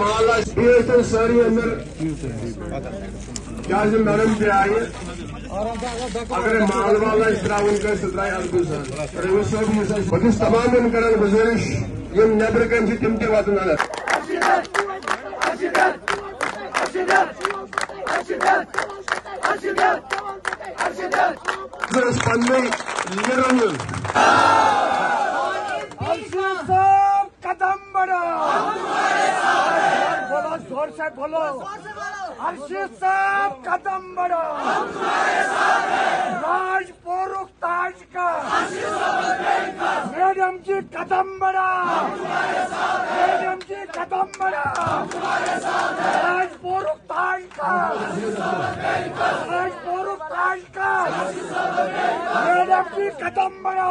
माल आए सारी अंदर। क्या मैडम पे अगर माल वाल साहब यस बस तमाम कर गुजारिश यम नबर ज़ोर से बोलो हर्षित साहब कदम बढ़ो राज पोरुख ताज का मैडम जी कदम बढ़ा मैडम जी कदम बढ़ा राज पोरुख ताज का राज पोरुख ताज का मैडम जी कदम बढ़ा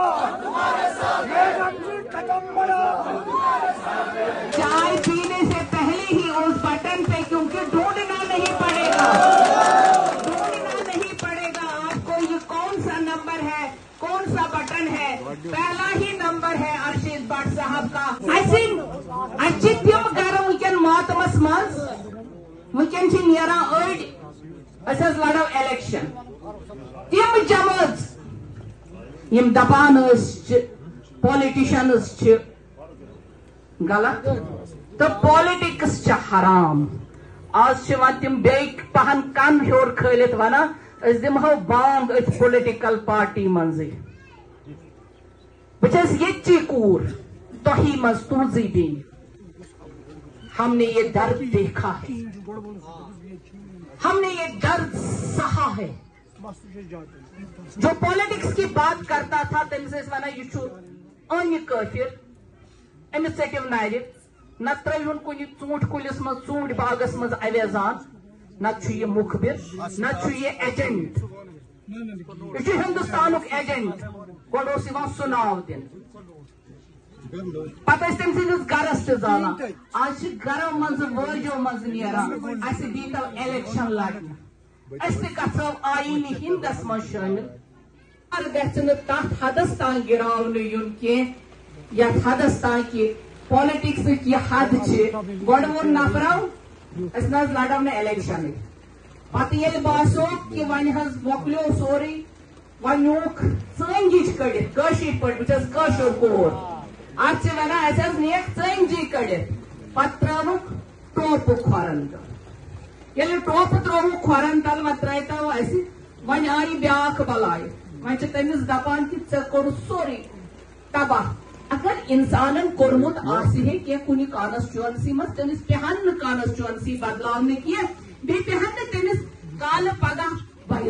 मैडम जी कदम बढ़ा पहला ही नंबर है अर्शिद भट्ट साहब का। गर वुकन मातमस मज वुकन नेरान अड़ लड़ो इलेक्शन तम जमात यम दपान पॉलिटिशियंस गलत तो पॉलिटिक्स हराम आज तम बे पहन कन हर खलित वन दिमो बांग अथ पोलिटिकल पार्टी मज। बस ये कूर तही मज तुजी बेन हमने ये दर्द देखा है। हमने ये दर्द सहा है। जो पॉलिटिक्स की बात करता था तमिस वन यह अन काफिर अमिस टिव नार न त्रुन कुन ूट कुलिस मज ूट बागस मज अवेजान, न मुखबिर, न एजेंट। यह हिंदुस्तान एजेंट। गोड सुनाव दिन पत तम सस गरस तान आज गरो मज वाजो मज नान अस दीतो इलेक्शन लड़न अस गो आईनी हिंदस मज शामिल गि तथ हदस तान गिरावन युन कह यथ हदस तान कि पॉलिटिक्स यह हद गोड वोन नफरो अस न लड़ो न इलेक्शन पत ये बासो कि वन मोकलो सोरे वन चंगिज कड़ित पे बस कोर अत वन अस नेक चंगी कड़ित पत त्रुक टोप खोरन तल ये टोप त्रोक खोरन तल वो त्रो अस वन आई ब्या बलाय वन तमिस दपान कि ऐ कोड़ सोरे तबाह अगर इंसान कोर्मुत कह कुन कॉन्स्टिट्युअंसी मज तमिस पेहन कॉन्स्टिट्युअंसी बदलाव कह बे पेहन तमिस काल पगह